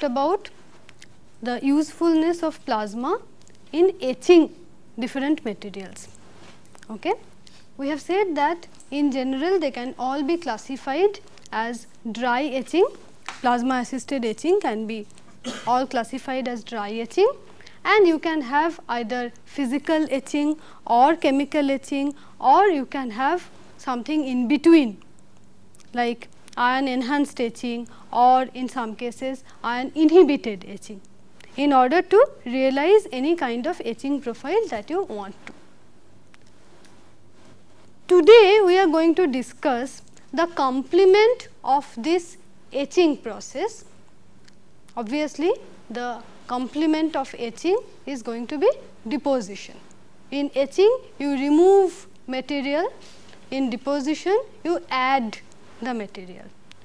talked about the usefulness of plasma in etching different materials. Okay? We have said that in general they can all be classified as dry etching, plasma assisted etching can be all classified as dry etching and you can have either physical etching or chemical etching or you can have something in between like ion enhanced etching or in some cases ion inhibited etching in order to realize any kind of etching profile that you want to. Today we are going to discuss the complement of this etching process. Obviously, the complement of etching is going to be deposition. In etching you remove material, in deposition you add the material.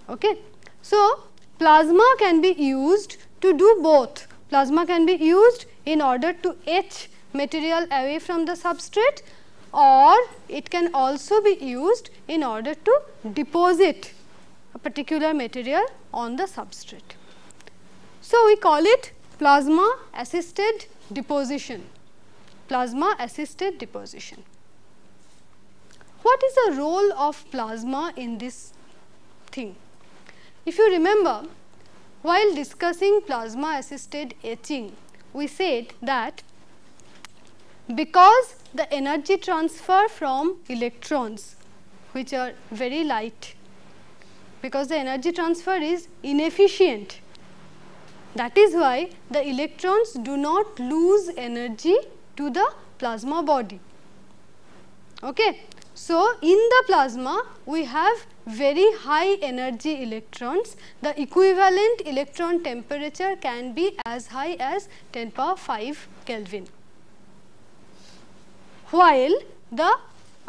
Okay. So, plasma can be used to do both. Plasma can be used in order to etch material away from the substrate or it can also be used in order to deposit a particular material on the substrate. So, we call it plasma assisted deposition, plasma assisted deposition. What is the role of plasma in this thing? If you remember, while discussing plasma assisted etching, we said that because the energy transfer from electrons which are very light, because the energy transfer is inefficient, that is why the electrons do not lose energy to the plasma body. Okay. So, in the plasma we have very high energy electrons, the equivalent electron temperature can be as high as 10 power 5 Kelvin. While the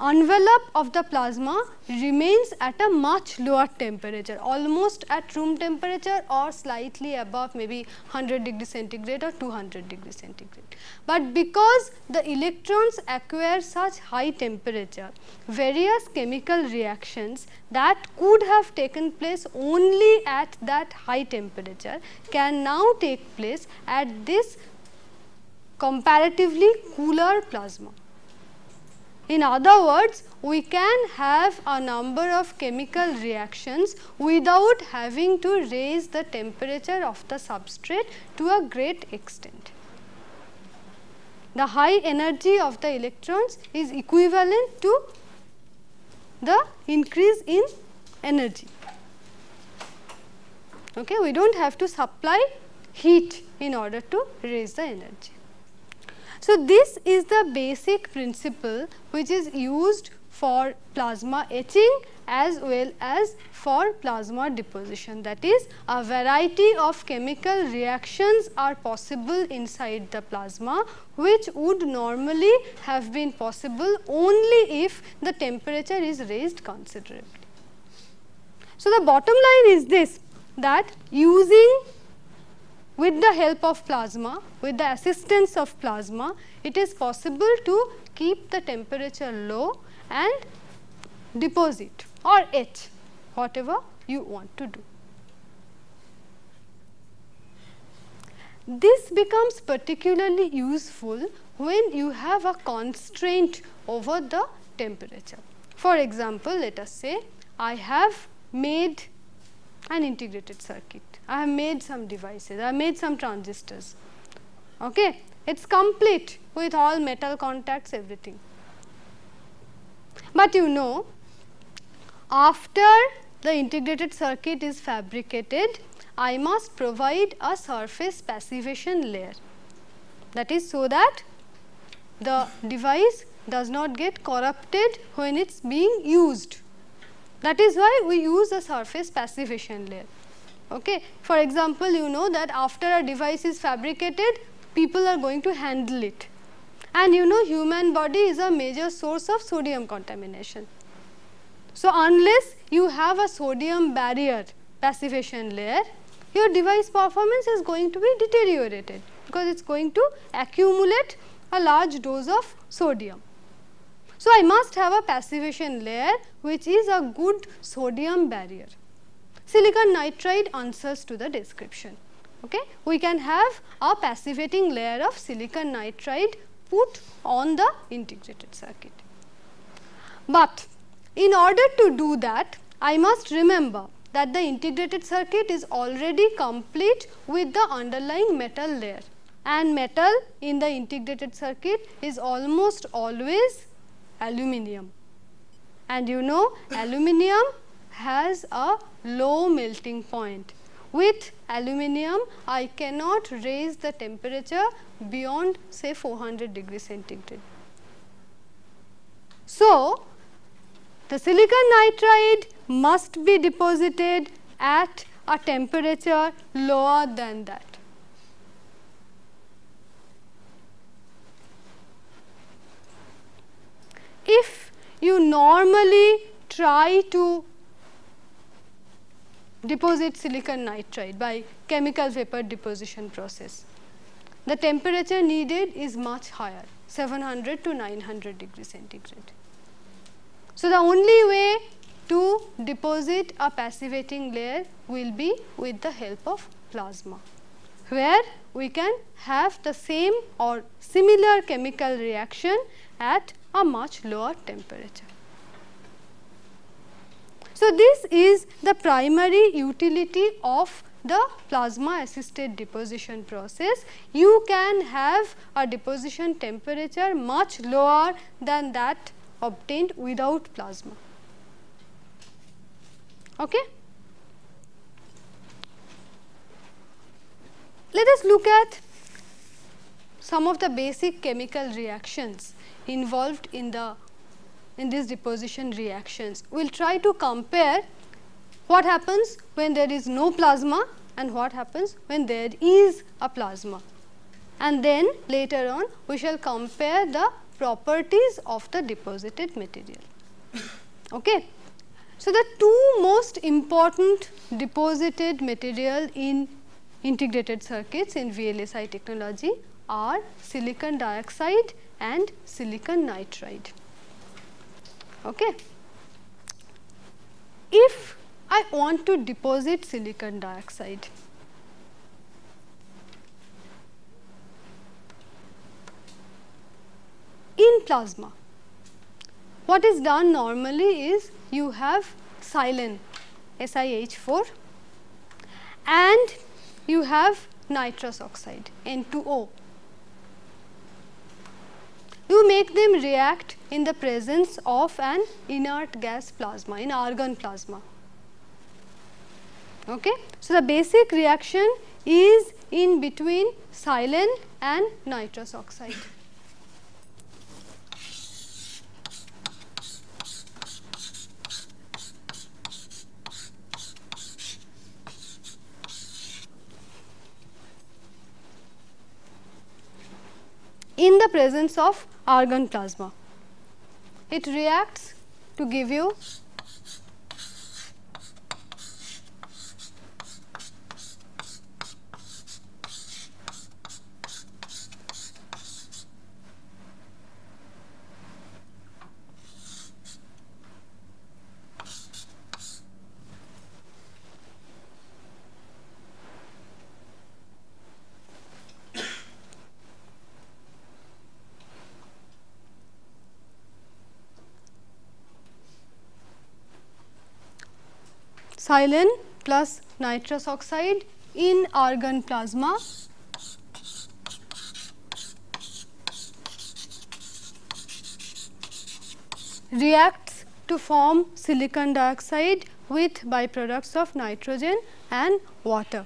envelope of the plasma remains at a much lower temperature, almost at room temperature or slightly above maybe 100 degree centigrade or 200 degree centigrade. But because the electrons acquire such high temperature, various chemical reactions that could have taken place only at that high temperature can now take place at this comparatively cooler plasma. In other words, we can have a number of chemical reactions without having to raise the temperature of the substrate to a great extent. The high energy of the electrons is equivalent to the increase in energy. Okay, we do not have to supply heat in order to raise the energy. So, this is the basic principle which is used for plasma etching as well as for plasma deposition. That is a variety of chemical reactions are possible inside the plasma which would normally have been possible only if the temperature is raised considerably. So, the bottom line is this that using with the help of plasma, with the assistance of plasma, it is possible to keep the temperature low and deposit or etch whatever you want to do. This becomes particularly useful when you have a constraint over the temperature. For example, let us say I have made an integrated circuit. I have made some devices, I have made some transistors. Okay. It is complete with all metal contacts, everything. But you know, after the integrated circuit is fabricated, I must provide a surface passivation layer. That is so that the device does not get corrupted when it is being used. That is why we use a surface passivation layer. Okay. For example, you know that after a device is fabricated, people are going to handle it. And you know human body is a major source of sodium contamination. So, unless you have a sodium barrier passivation layer, your device performance is going to be deteriorated because it is going to accumulate a large dose of sodium. So, I must have a passivation layer which is a good sodium barrier. Silicon nitride answers to the description. Okay? We can have a passivating layer of silicon nitride put on the integrated circuit. But in order to do that, I must remember that the integrated circuit is already complete with the underlying metal layer and metal in the integrated circuit is almost always aluminum. And you know aluminum has a low melting point with aluminum, I cannot raise the temperature beyond say 400 degree centigrade. So, the silicon nitride must be deposited at a temperature lower than that. If you normally try to deposit silicon nitride by chemical vapor deposition process. The temperature needed is much higher 700 to 900 degree centigrade. So, the only way to deposit a passivating layer will be with the help of plasma, where we can have the same or similar chemical reaction at a much lower temperature. So, this is the primary utility of the plasma assisted deposition process. You can have a deposition temperature much lower than that obtained without plasma. Okay? Let us look at some of the basic chemical reactions involved in the in these deposition reactions. We will try to compare what happens when there is no plasma and what happens when there is a plasma. And then later on we shall compare the properties of the deposited material. Okay. So, the two most important deposited material in integrated circuits in VLSI technology are silicon dioxide and silicon nitride. Okay. If I want to deposit silicon dioxide, in plasma, what is done normally is you have silane SiH4 and you have nitrous oxide N2O you make them react in the presence of an inert gas plasma, in argon plasma. Okay. So, the basic reaction is in between silane and nitrous oxide. in the presence of argon plasma. It reacts to give you silane plus nitrous oxide in argon plasma reacts to form silicon dioxide with byproducts of nitrogen and water.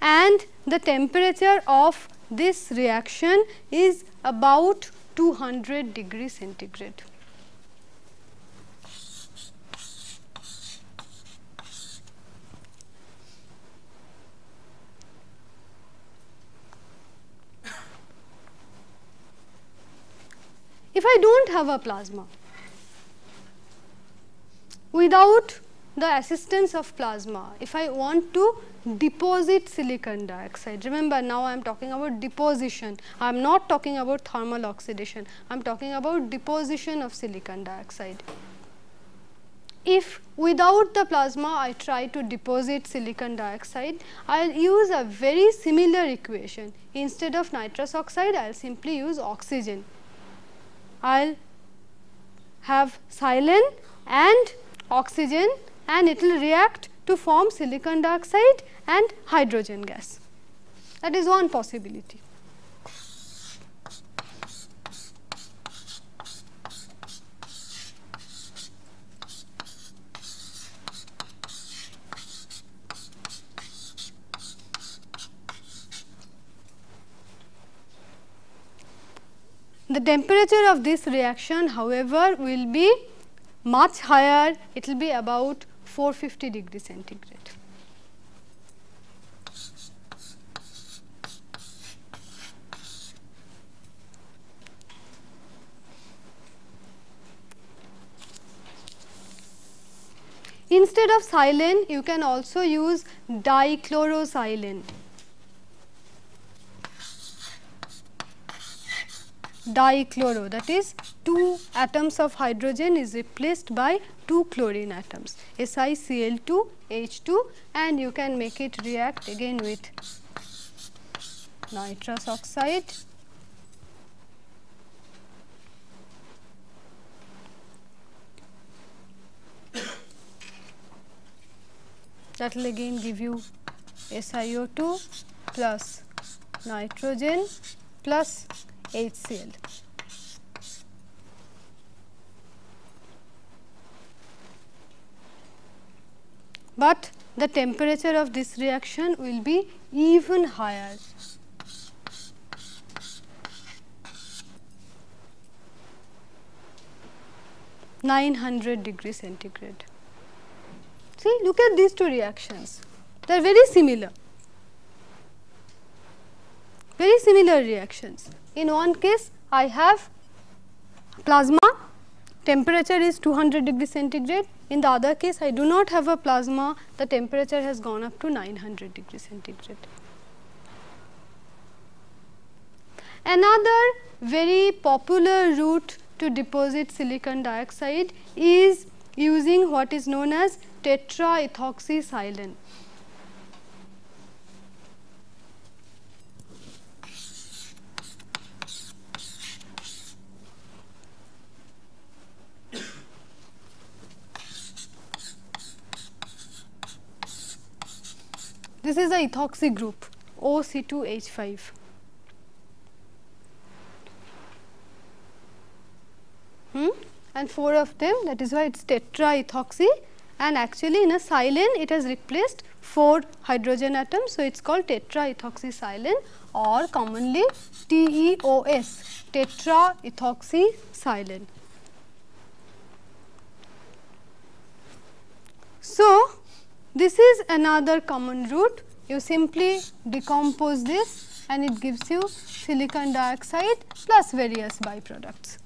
And the temperature of this reaction is about 200 degree centigrade. I do not have a plasma, without the assistance of plasma, if I want to deposit silicon dioxide, remember now I am talking about deposition, I am not talking about thermal oxidation, I am talking about deposition of silicon dioxide. If without the plasma I try to deposit silicon dioxide, I will use a very similar equation. Instead of nitrous oxide, I will simply use oxygen. I will have silane and oxygen and it will react to form silicon dioxide and hydrogen gas. That is one possibility. The temperature of this reaction however, will be much higher, it will be about 450 degree centigrade. Instead of silane, you can also use dichlorosilane. Dichloro that is 2 atoms of hydrogen is replaced by 2 chlorine atoms SiCl2 H2 and you can make it react again with nitrous oxide. That will again give you SiO2 plus nitrogen plus HCl. But the temperature of this reaction will be even higher. Nine hundred degree centigrade. See, look at these two reactions. They are very similar. Very similar reactions. In one case, I have plasma, temperature is 200 degree centigrade. In the other case, I do not have a plasma, the temperature has gone up to 900 degree centigrade. Another very popular route to deposit silicon dioxide is using what is known as tetraethoxysilane. This is a ethoxy group OC2H5. Hmm? And four of them that is why it is tetraethoxy and actually in a silane it has replaced 4 hydrogen atoms. So, it is called tetraethoxysilane or commonly TEOS tetraethoxysilane. So, this is another common route. You simply decompose this and it gives you silicon dioxide plus various byproducts.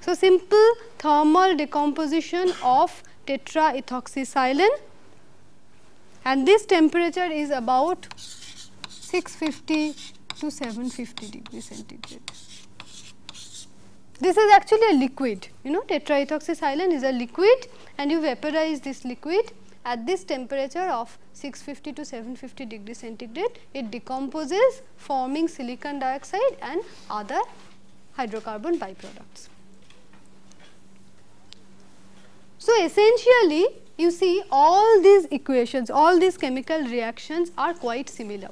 So, simple thermal decomposition of tetraethoxysilane and this temperature is about 650 to 750 degree centigrade. This is actually a liquid, you know tetraethoxysilane is a liquid and you vaporize this liquid at this temperature of 650 to 750 degree centigrade, it decomposes forming silicon dioxide and other hydrocarbon byproducts. So, essentially you see all these equations, all these chemical reactions are quite similar.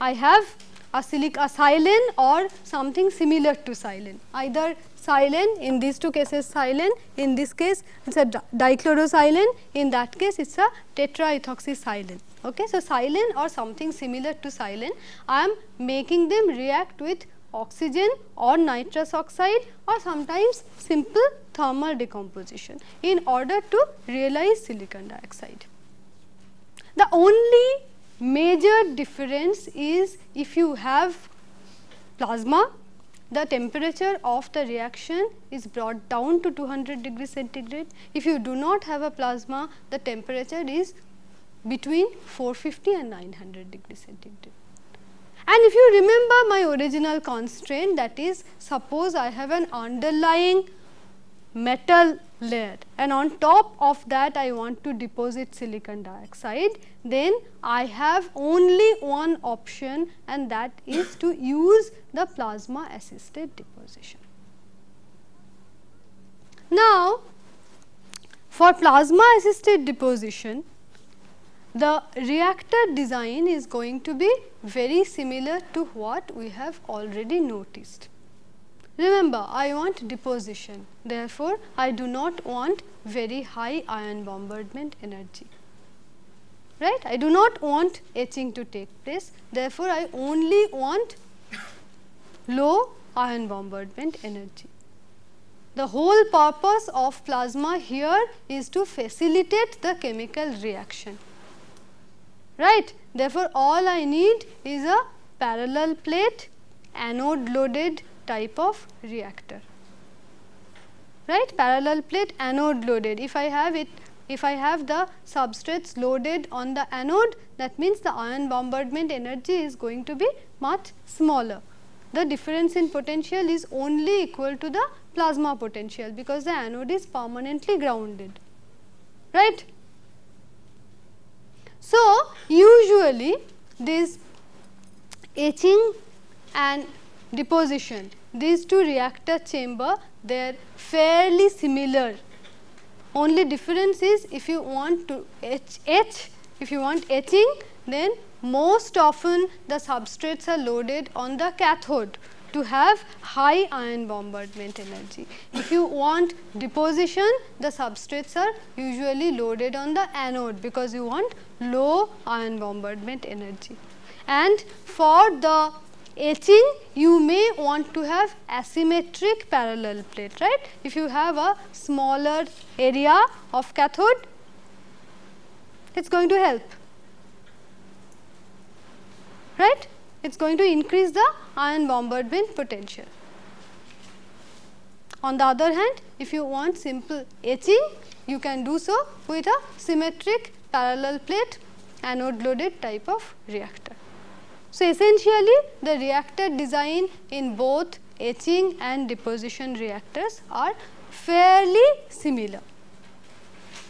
I have a silic a silane or something similar to silane, either silane in these two cases silane, in this case it is a di dichlorosilane, in that case it is a tetraethoxysilane. Okay. So, silane or something similar to silane, I am making them react with oxygen or nitrous oxide or sometimes simple thermal decomposition in order to realize silicon dioxide. The only major difference is if you have plasma, the temperature of the reaction is brought down to 200 degree centigrade. If you do not have a plasma, the temperature is between 450 and 900 degree centigrade. And if you remember my original constraint that is suppose I have an underlying metal layer and on top of that I want to deposit silicon dioxide, then I have only one option and that is to use the plasma assisted deposition. Now, for plasma assisted deposition, the reactor design is going to be very similar to what we have already noticed. Remember, I want deposition, therefore, I do not want very high ion bombardment energy, right. I do not want etching to take place, therefore, I only want low ion bombardment energy. The whole purpose of plasma here is to facilitate the chemical reaction right. Therefore, all I need is a parallel plate anode loaded type of reactor, right. Parallel plate anode loaded. If I have it, if I have the substrates loaded on the anode, that means the ion bombardment energy is going to be much smaller. The difference in potential is only equal to the plasma potential, because the anode is permanently grounded, right. So, usually this etching and deposition these two reactor chamber they are fairly similar only difference is if you want to etch, etch if you want etching then most often the substrates are loaded on the cathode to have high ion bombardment energy. If you want deposition, the substrates are usually loaded on the anode because you want low ion bombardment energy. And for the etching, you may want to have asymmetric parallel plate, right. If you have a smaller area of cathode, it is going to help, right it is going to increase the ion bombardment potential. On the other hand, if you want simple etching, you can do so with a symmetric parallel plate anode loaded type of reactor. So, essentially the reactor design in both etching and deposition reactors are fairly similar.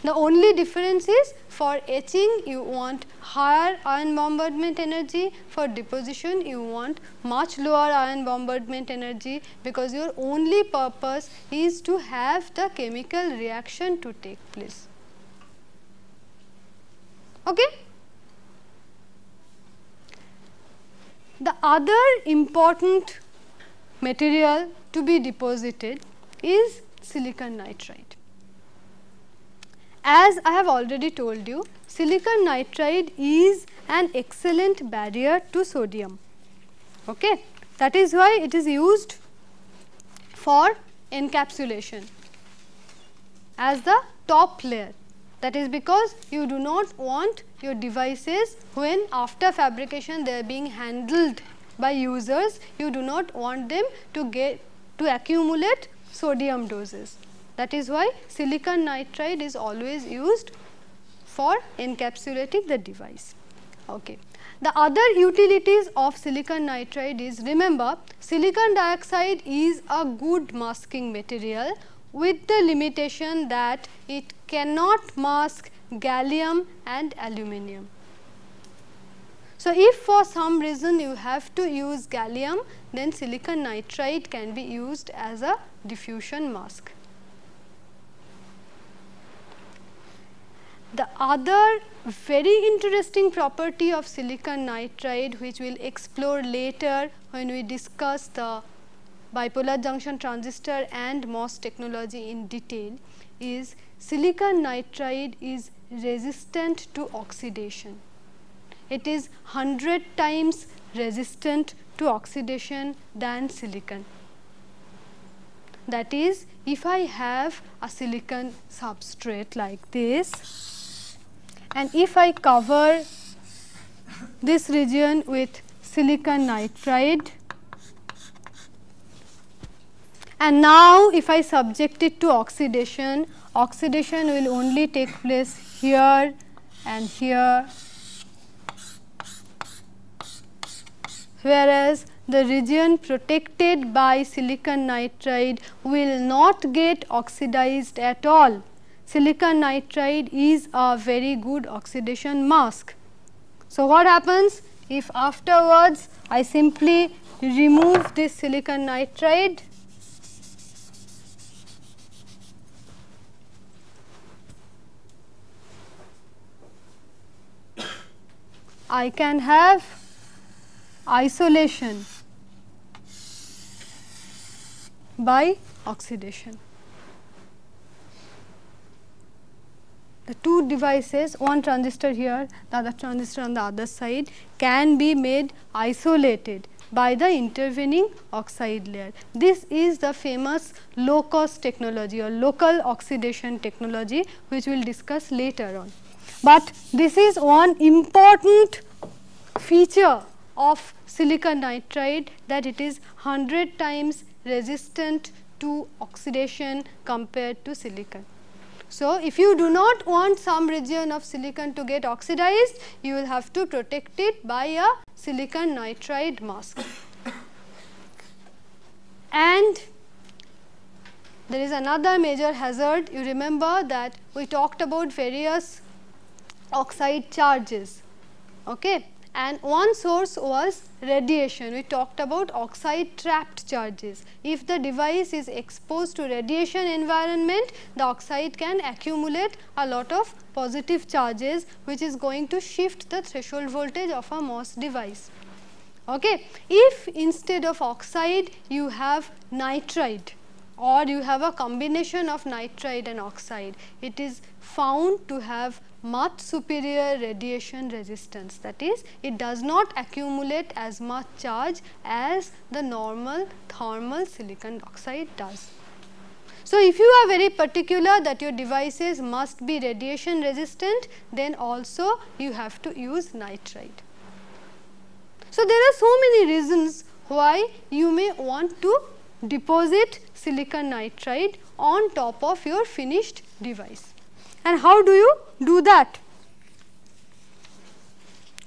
The only difference is for etching you want higher ion bombardment energy, for deposition you want much lower ion bombardment energy because your only purpose is to have the chemical reaction to take place. Okay? The other important material to be deposited is silicon nitride. As I have already told you, silicon nitride is an excellent barrier to sodium. Okay. That is why it is used for encapsulation as the top layer. That is because you do not want your devices when after fabrication they are being handled by users, you do not want them to get to accumulate sodium doses. That is why silicon nitride is always used for encapsulating the device. Okay. The other utilities of silicon nitride is remember silicon dioxide is a good masking material with the limitation that it cannot mask gallium and aluminum. So, if for some reason you have to use gallium then silicon nitride can be used as a diffusion mask. The other very interesting property of silicon nitride which we will explore later when we discuss the bipolar junction transistor and MOS technology in detail is silicon nitride is resistant to oxidation. It is 100 times resistant to oxidation than silicon. That is if I have a silicon substrate like this and if I cover this region with silicon nitride and now if I subject it to oxidation, oxidation will only take place here and here whereas the region protected by silicon nitride will not get oxidized at all. Silicon nitride is a very good oxidation mask. So, what happens if afterwards I simply remove this silicon nitride I can have isolation by oxidation. The two devices, one transistor here, the other transistor on the other side can be made isolated by the intervening oxide layer. This is the famous LOCOS technology or local oxidation technology which we will discuss later on. But this is one important feature of silicon nitride that it is 100 times resistant to oxidation compared to silicon. So, if you do not want some region of silicon to get oxidized, you will have to protect it by a silicon nitride mask. and there is another major hazard, you remember that we talked about various oxide charges. Okay and one source was radiation. We talked about oxide trapped charges. If the device is exposed to radiation environment, the oxide can accumulate a lot of positive charges which is going to shift the threshold voltage of a MOS device. Okay. If instead of oxide you have nitride or you have a combination of nitride and oxide, it is found to have much superior radiation resistance that is it does not accumulate as much charge as the normal thermal silicon oxide does. So, if you are very particular that your devices must be radiation resistant then also you have to use nitride. So, there are so many reasons why you may want to deposit silicon nitride on top of your finished device. And how do you do that?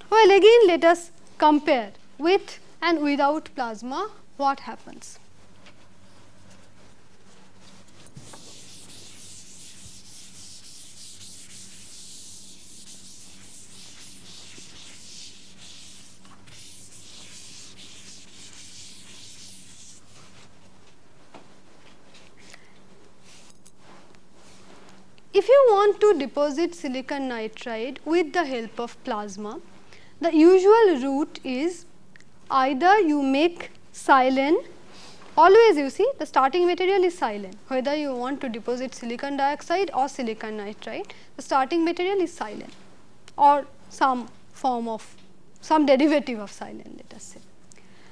Well, again let us compare with and without plasma what happens. If you want to deposit silicon nitride with the help of plasma, the usual route is either you make silane, always you see the starting material is silane, whether you want to deposit silicon dioxide or silicon nitride, the starting material is silane or some form of some derivative of silane let us say.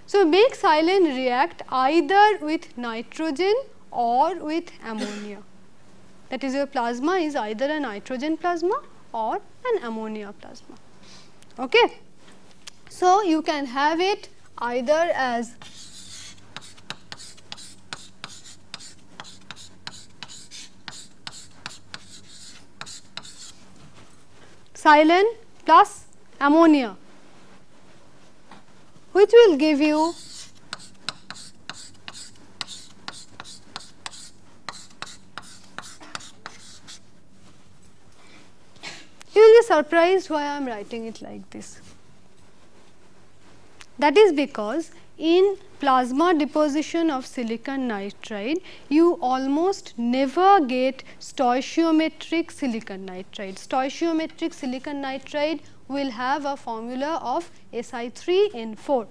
So, make silane react either with nitrogen or with ammonia that is your plasma is either a nitrogen plasma or an ammonia plasma. Okay. So, you can have it either as silane plus ammonia which will give you You will be surprised why I am writing it like this. That is because in plasma deposition of silicon nitride, you almost never get stoichiometric silicon nitride. Stoichiometric silicon nitride will have a formula of Si3N4.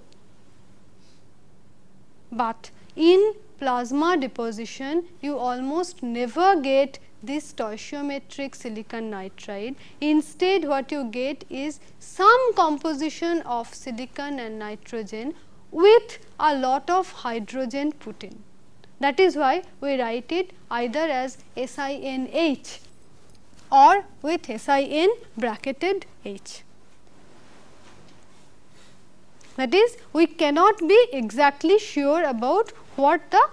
But in plasma deposition, you almost never get this stoichiometric silicon nitride. Instead, what you get is some composition of silicon and nitrogen with a lot of hydrogen put in. That is why we write it either as SiNH or with SiN bracketed H. That is we cannot be exactly sure about what the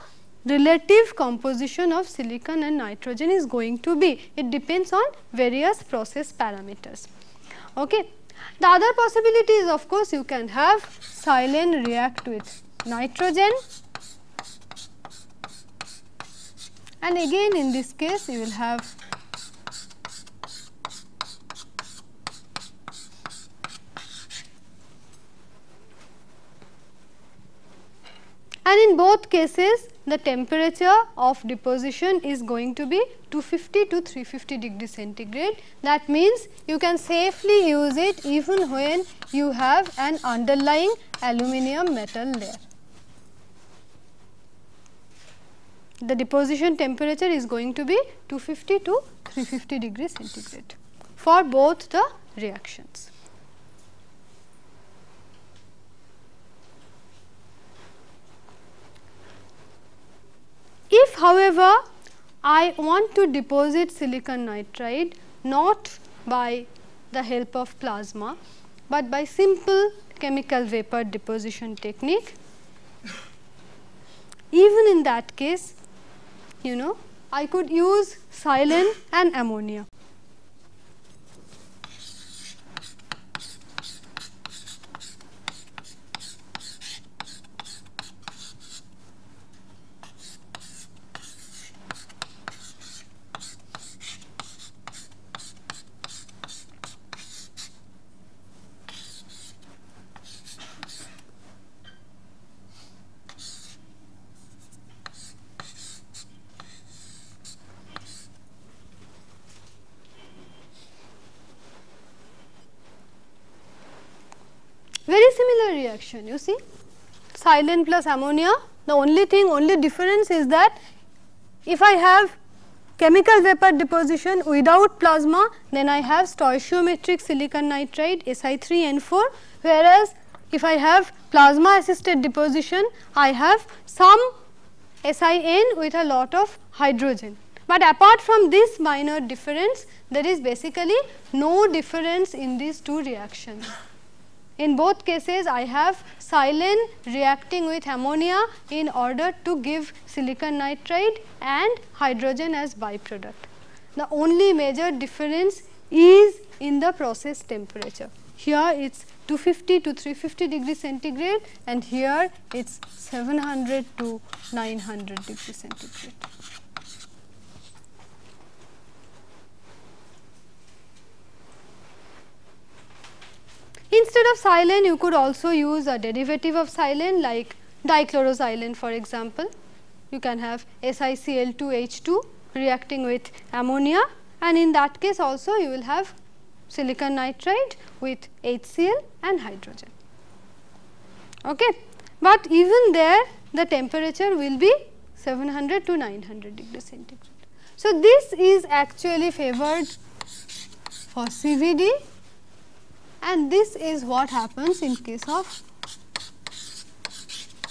relative composition of silicon and nitrogen is going to be. It depends on various process parameters. Okay. The other possibility is of course, you can have silane react with nitrogen and again in this case you will have and in both cases the temperature of deposition is going to be 250 to 350 degree centigrade. That means, you can safely use it even when you have an underlying aluminum metal layer. The deposition temperature is going to be 250 to 350 degree centigrade for both the reactions. If however, I want to deposit silicon nitride not by the help of plasma, but by simple chemical vapor deposition technique, even in that case, you know, I could use silane and ammonia. You see silane plus ammonia the only thing only difference is that if I have chemical vapor deposition without plasma then I have stoichiometric silicon nitride Si3N4 whereas if I have plasma assisted deposition I have some SiN with a lot of hydrogen. But apart from this minor difference there is basically no difference in these two reactions. In both cases, I have silane reacting with ammonia in order to give silicon nitride and hydrogen as byproduct. The only major difference is in the process temperature. Here it is 250 to 350 degree centigrade and here it is 700 to 900 degree centigrade. Instead of silane, you could also use a derivative of silane like dichlorosilane for example. You can have SiCl2H2 reacting with ammonia and in that case also you will have silicon nitride with HCl and hydrogen. Okay. But even there the temperature will be 700 to 900 degree centigrade. So, this is actually favored for CVD and this is what happens in case of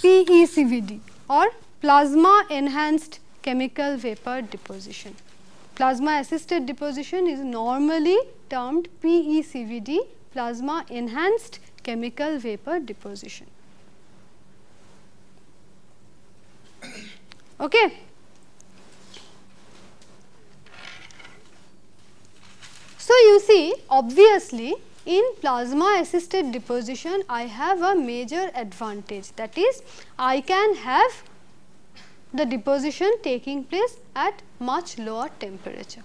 PECVD or plasma enhanced chemical vapor deposition. Plasma assisted deposition is normally termed PECVD plasma enhanced chemical vapor deposition. Okay. So, you see obviously in plasma assisted deposition, I have a major advantage that is I can have the deposition taking place at much lower temperature.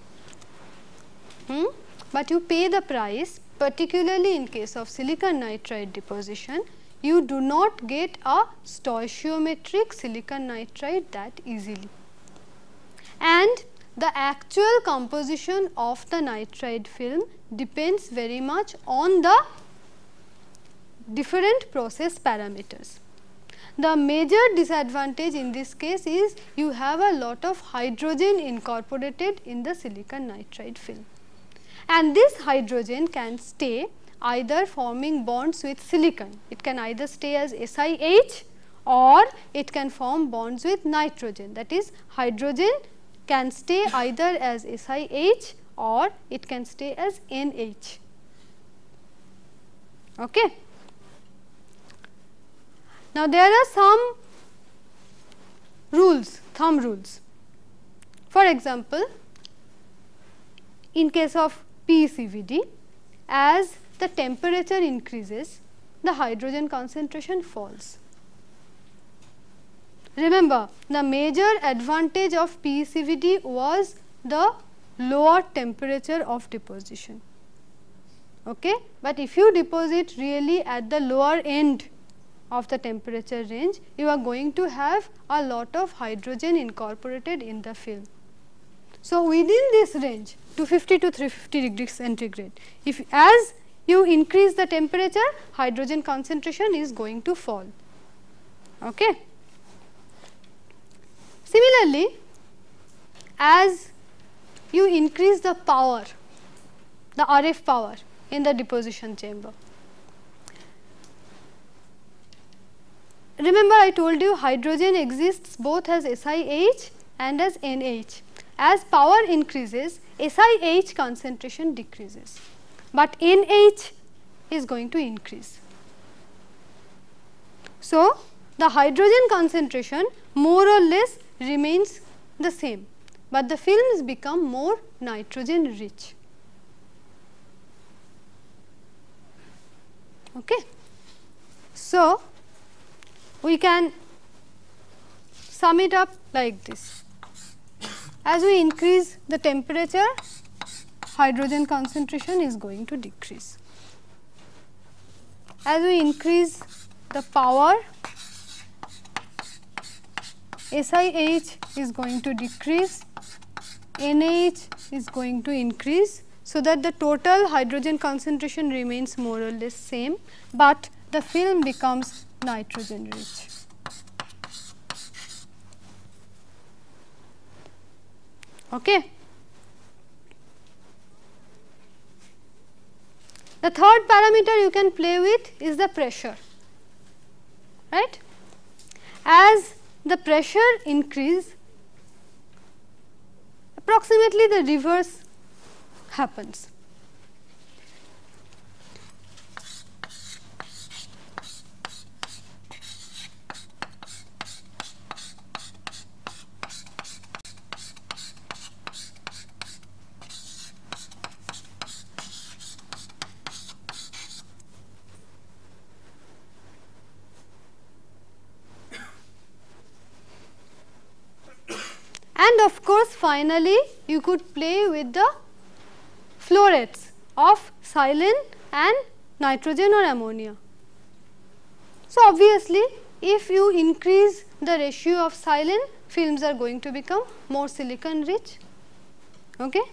Hmm? But you pay the price particularly in case of silicon nitride deposition, you do not get a stoichiometric silicon nitride that easily. The actual composition of the nitride film depends very much on the different process parameters. The major disadvantage in this case is you have a lot of hydrogen incorporated in the silicon nitride film. And this hydrogen can stay either forming bonds with silicon. It can either stay as SiH or it can form bonds with nitrogen that is hydrogen can stay either as SiH or it can stay as NH. Okay. Now, there are some rules, thumb rules. For example, in case of PECVD, as the temperature increases, the hydrogen concentration falls. Remember, the major advantage of PECVD was the lower temperature of deposition. Okay? But if you deposit really at the lower end of the temperature range, you are going to have a lot of hydrogen incorporated in the film. So, within this range 250 to 350 degrees centigrade, if as you increase the temperature, hydrogen concentration is going to fall. Okay. Similarly, as you increase the power, the RF power in the deposition chamber, Remember I told you hydrogen exists both as SiH and as NH. As power increases, SiH concentration decreases, but NH is going to increase. So, the hydrogen concentration more or less remains the same, but the films become more nitrogen rich. Okay. So, we can sum it up like this. As we increase the temperature, hydrogen concentration is going to decrease. As we increase the power, SiH is going to decrease, NH is going to increase. So, that the total hydrogen concentration remains more or less same, but the film becomes nitrogen rich. Okay. The third parameter you can play with is the pressure, right. As the pressure increase, approximately the reverse happens. Of course, finally, you could play with the flow rates of silane and nitrogen or ammonia. So, obviously, if you increase the ratio of silane, films are going to become more silicon rich. Okay?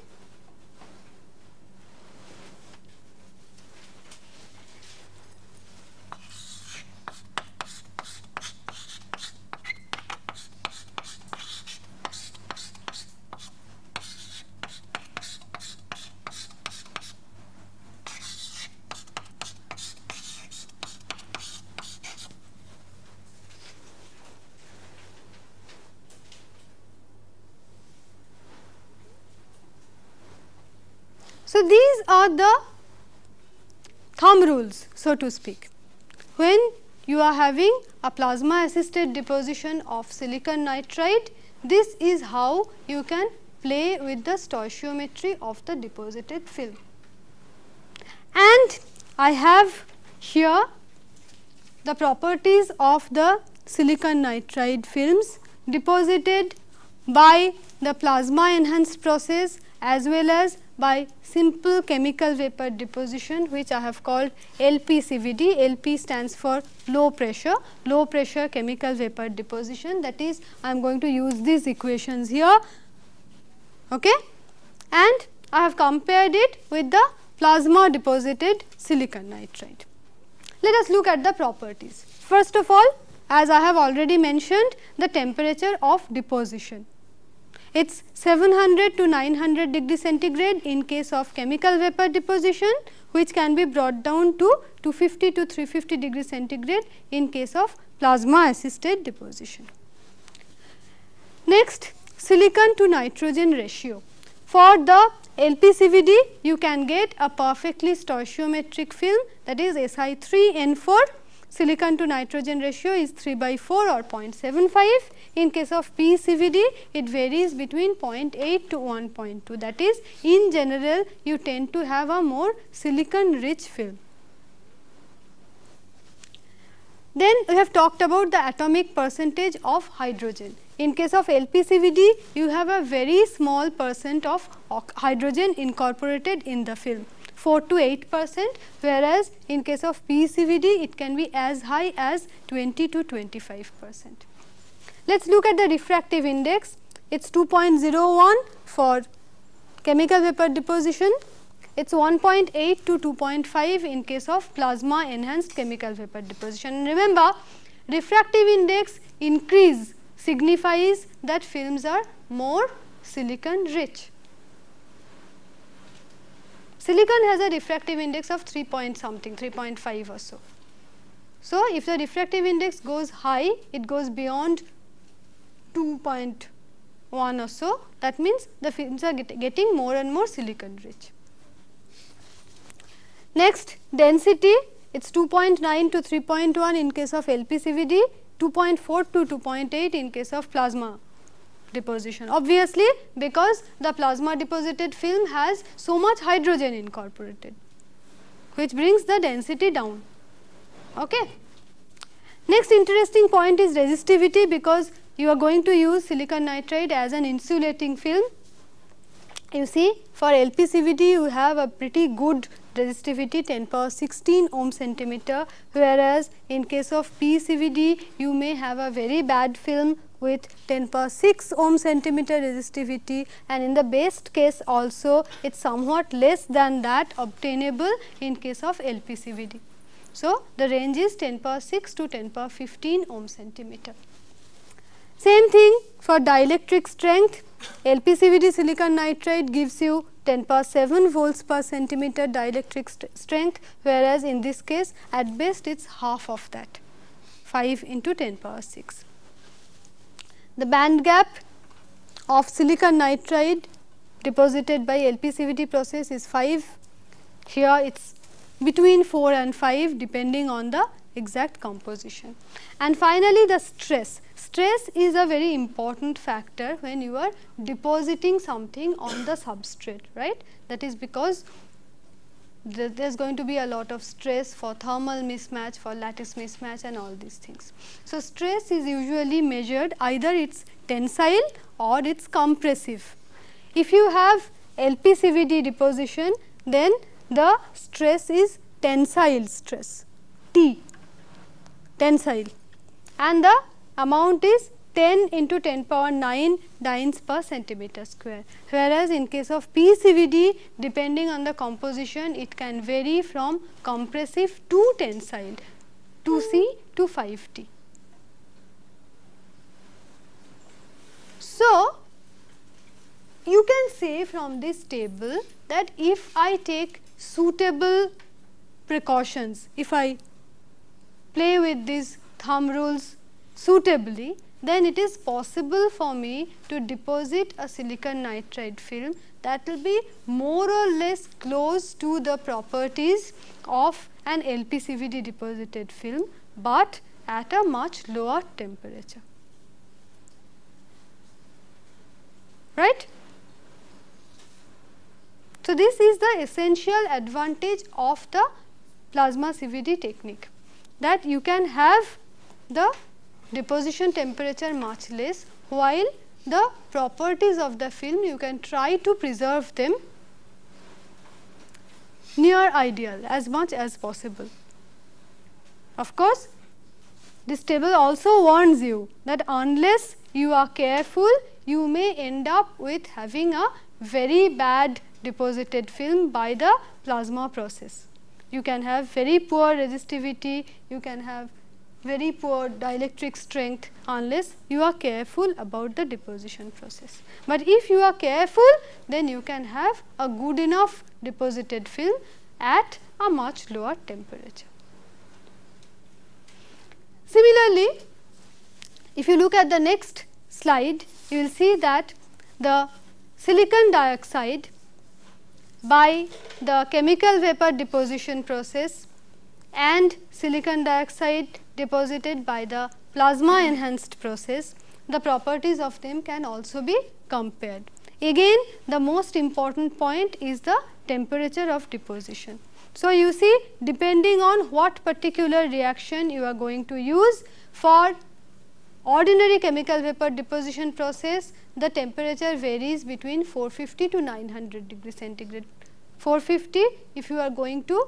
So, these are the thumb rules so to speak. When you are having a plasma assisted deposition of silicon nitride, this is how you can play with the stoichiometry of the deposited film. And I have here the properties of the silicon nitride films deposited by the plasma enhanced process as well as by simple chemical vapor deposition which I have called LPCVD. LP stands for low pressure, low pressure chemical vapor deposition that is I am going to use these equations here okay. and I have compared it with the plasma deposited silicon nitride. Let us look at the properties. First of all as I have already mentioned the temperature of deposition. It is 700 to 900 degree centigrade in case of chemical vapor deposition which can be brought down to 250 to 350 degree centigrade in case of plasma assisted deposition. Next silicon to nitrogen ratio. For the LPCVD you can get a perfectly stoichiometric film that is Si3N4 silicon to nitrogen ratio is 3 by 4 or 0.75. In case of PCVD, it varies between 0.8 to 1.2 that is in general you tend to have a more silicon rich film. Then we have talked about the atomic percentage of hydrogen. In case of LPCVD, you have a very small percent of hydrogen incorporated in the film. 4 to 8 percent whereas in case of PCVD it can be as high as 20 to 25 percent. Let us look at the refractive index it is 2.01 for chemical vapor deposition it is 1.8 to 2.5 in case of plasma enhanced chemical vapor deposition. Remember refractive index increase signifies that films are more silicon rich. Silicon has a refractive index of 3 point something, 3.5 or so. So, if the refractive index goes high, it goes beyond 2.1 or so, that means the films are get, getting more and more silicon rich. Next, density, it is 2.9 to 3.1 in case of LPCVD, 2.4 to 2.8 in case of plasma deposition. Obviously, because the plasma deposited film has so much hydrogen incorporated, which brings the density down. Okay. Next interesting point is resistivity because you are going to use silicon nitride as an insulating film. You see for LPCVD you have a pretty good resistivity 10 power 16 ohm centimeter whereas in case of PCVD you may have a very bad film with 10 power 6 ohm centimeter resistivity and in the best case also it is somewhat less than that obtainable in case of LPCVD. So, the range is 10 power 6 to 10 power 15 ohm centimeter. Same thing for dielectric strength LPCVD silicon nitride gives you 10 power 7 volts per centimeter dielectric st strength whereas in this case at best it is half of that 5 into 10 power 6. The band gap of silicon nitride deposited by LPCVD process is 5. Here it is between 4 and 5 depending on the exact composition. And finally, the stress. Stress is a very important factor when you are depositing something on the substrate, right. That is because there is going to be a lot of stress for thermal mismatch, for lattice mismatch and all these things. So, stress is usually measured either it is tensile or it is compressive. If you have LPCVD deposition, then the stress is tensile stress, T, tensile and the amount is 10 into 10 power 9 dynes per centimeter square. Whereas, in case of PCVD depending on the composition it can vary from compressive to tensile 2C hmm. to 5T. So, you can say from this table that if I take suitable precautions, if I play with these thumb rules suitably, then it is possible for me to deposit a silicon nitride film that will be more or less close to the properties of an LPCVD deposited film, but at a much lower temperature. Right? So, this is the essential advantage of the plasma CVD technique that you can have the deposition temperature much less while the properties of the film you can try to preserve them near ideal as much as possible. Of course, this table also warns you that unless you are careful, you may end up with having a very bad deposited film by the plasma process. You can have very poor resistivity, you can have very poor dielectric strength unless you are careful about the deposition process. But if you are careful then you can have a good enough deposited film at a much lower temperature. Similarly, if you look at the next slide you will see that the silicon dioxide by the chemical vapor deposition process and silicon dioxide deposited by the plasma enhanced process, the properties of them can also be compared. Again the most important point is the temperature of deposition. So, you see depending on what particular reaction you are going to use for ordinary chemical vapor deposition process the temperature varies between 450 to 900 degree centigrade. 450 if you are going to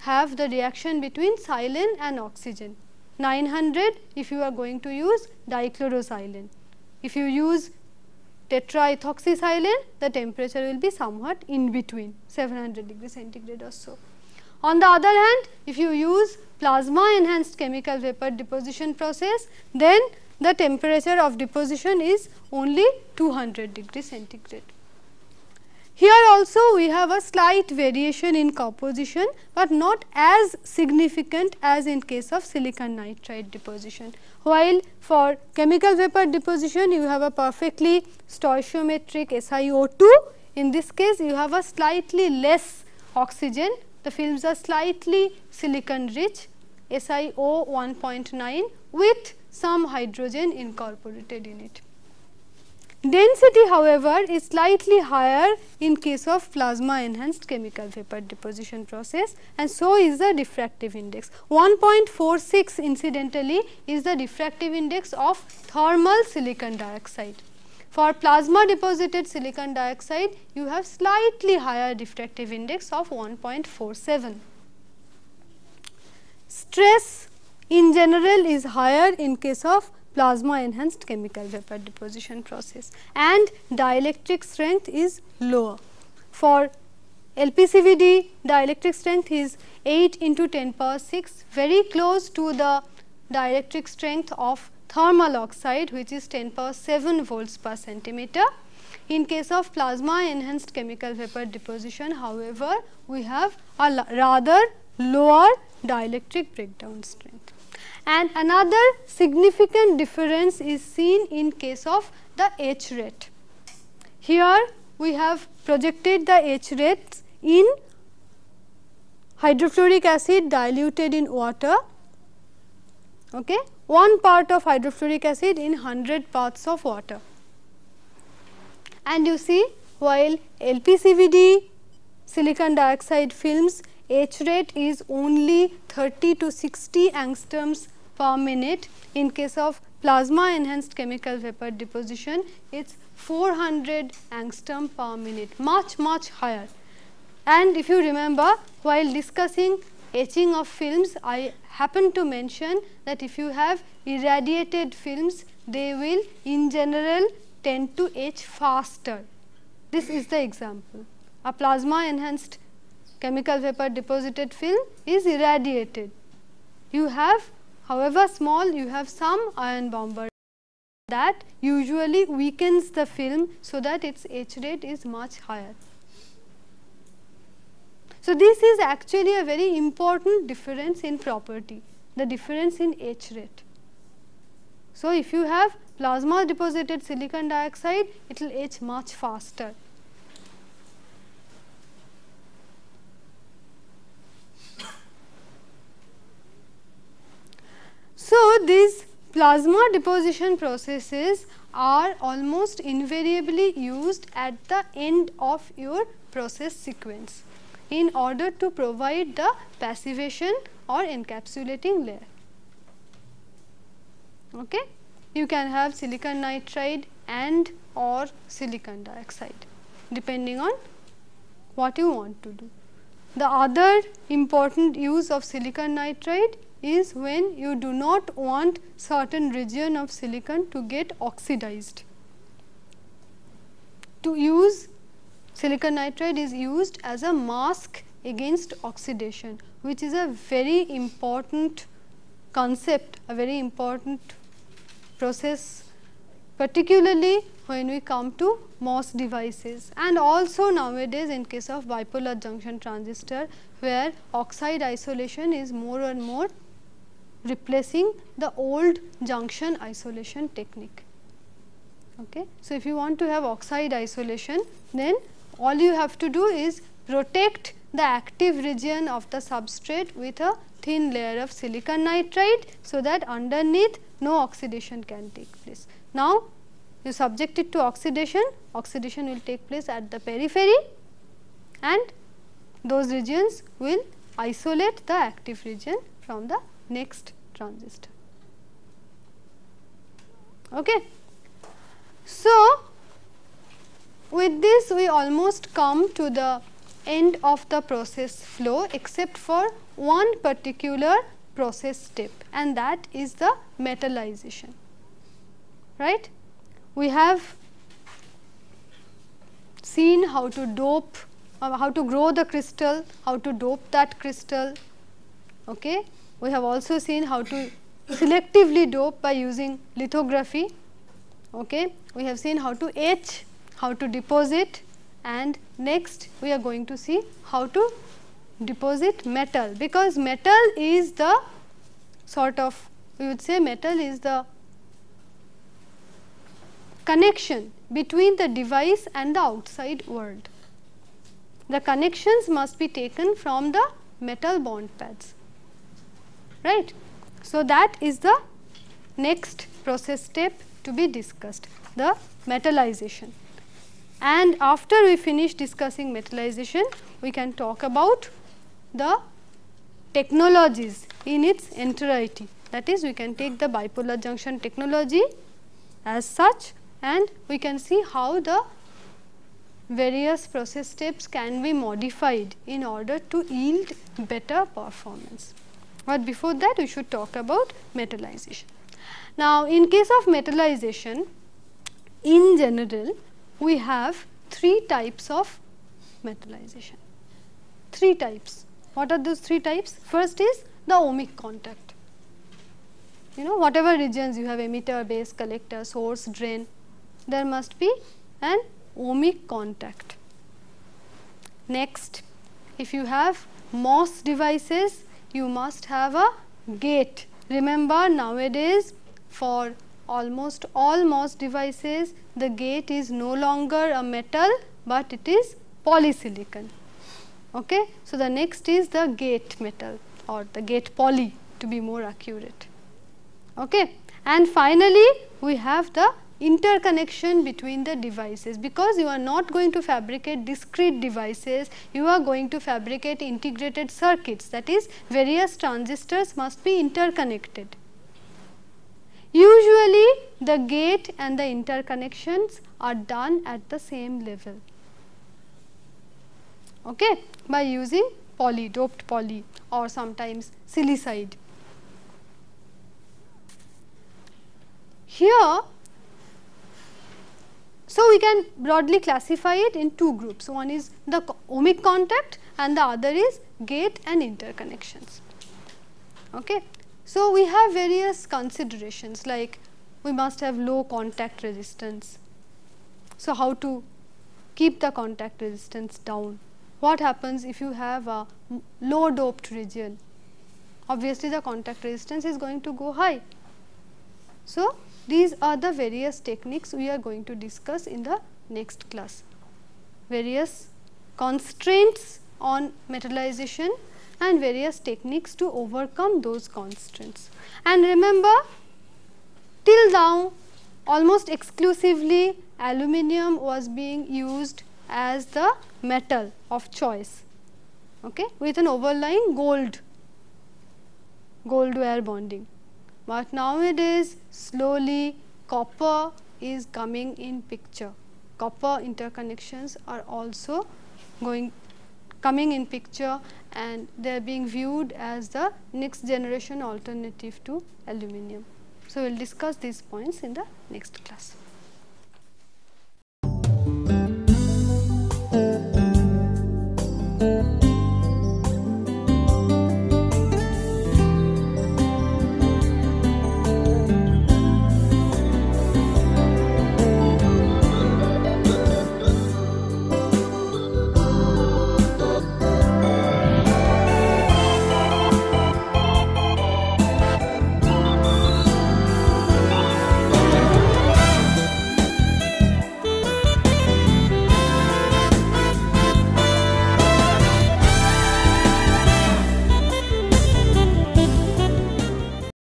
have the reaction between silane and oxygen 900 if you are going to use dichlorosilane. If you use tetraethoxysilane, the temperature will be somewhat in between 700 degree centigrade or so. On the other hand, if you use plasma enhanced chemical vapor deposition process, then the temperature of deposition is only 200 degree centigrade. Here also we have a slight variation in composition, but not as significant as in case of silicon nitride deposition. While for chemical vapor deposition you have a perfectly stoichiometric SiO2, in this case you have a slightly less oxygen, the films are slightly silicon rich SiO 1.9 with some hydrogen incorporated in it. Density however is slightly higher in case of plasma enhanced chemical vapor deposition process and so is the refractive index. 1.46 incidentally is the refractive index of thermal silicon dioxide. For plasma deposited silicon dioxide you have slightly higher refractive index of 1.47. Stress in general is higher in case of plasma enhanced chemical vapor deposition process and dielectric strength is lower. For LPCVD dielectric strength is 8 into 10 power 6 very close to the dielectric strength of thermal oxide which is 10 power 7 volts per centimeter. In case of plasma enhanced chemical vapor deposition however, we have a rather lower dielectric breakdown strength and another significant difference is seen in case of the etch rate. Here we have projected the etch rates in hydrofluoric acid diluted in water, okay, 1 part of hydrofluoric acid in 100 parts of water. And you see while LPCVD silicon dioxide films etch rate is only 30 to 60 angstroms per minute. In case of plasma enhanced chemical vapor deposition, it is 400 angstrom per minute, much much higher. And if you remember while discussing etching of films, I happen to mention that if you have irradiated films, they will in general tend to etch faster. This is the example. A plasma enhanced chemical vapor deposited film is irradiated. You have however small you have some ion bomber that usually weakens the film so that its etch rate is much higher. So, this is actually a very important difference in property, the difference in etch rate. So, if you have plasma deposited silicon dioxide, it will etch much faster. So, these plasma deposition processes are almost invariably used at the end of your process sequence in order to provide the passivation or encapsulating layer. Okay? You can have silicon nitride and or silicon dioxide depending on what you want to do. the other important use of silicon nitride is when you do not want certain region of silicon to get oxidized. To use silicon nitride is used as a mask against oxidation, which is a very important concept, a very important process particularly when we come to MOS devices and also nowadays in case of bipolar junction transistor where oxide isolation is more and more replacing the old junction isolation technique. Okay. So, if you want to have oxide isolation then all you have to do is protect the active region of the substrate with a thin layer of silicon nitride. So, that underneath no oxidation can take place. Now, you subject it to oxidation, oxidation will take place at the periphery and those regions will isolate the active region from the next transistor. Okay. So, with this we almost come to the end of the process flow except for one particular process step and that is the metallization right. We have seen how to dope, uh, how to grow the crystal, how to dope that crystal. Okay. We have also seen how to selectively dope by using lithography. Okay. We have seen how to etch, how to deposit and next we are going to see how to deposit metal because metal is the sort of we would say metal is the connection between the device and the outside world. The connections must be taken from the metal bond pads, right. So, that is the next process step to be discussed, the metallization. And after we finish discussing metallization, we can talk about the technologies in its entirety. That is, we can take the bipolar junction technology as such and we can see how the various process steps can be modified in order to yield better performance. But before that we should talk about metallization. Now, in case of metallization in general we have three types of metallization, three types. What are those three types? First is the ohmic contact. You know whatever regions you have emitter, base, collector, source, drain, there must be an ohmic contact. Next, if you have MOS devices, you must have a gate. Remember nowadays for almost all MOS devices, the gate is no longer a metal, but it is polysilicon. Okay? So, the next is the gate metal or the gate poly to be more accurate. Okay? And finally, we have the interconnection between the devices because you are not going to fabricate discrete devices, you are going to fabricate integrated circuits that is various transistors must be interconnected. Usually the gate and the interconnections are done at the same level okay, by using poly, doped poly or sometimes silicide. Here so, we can broadly classify it in two groups. One is the ohmic contact and the other is gate and interconnections. Okay. So, we have various considerations like we must have low contact resistance. So, how to keep the contact resistance down? What happens if you have a low doped region? Obviously, the contact resistance is going to go high. So, these are the various techniques we are going to discuss in the next class. Various constraints on metallization and various techniques to overcome those constraints. And remember till now almost exclusively aluminum was being used as the metal of choice okay, with an overlying gold, gold wire bonding. But nowadays slowly copper is coming in picture. Copper interconnections are also going coming in picture and they are being viewed as the next generation alternative to aluminum. So, we will discuss these points in the next class.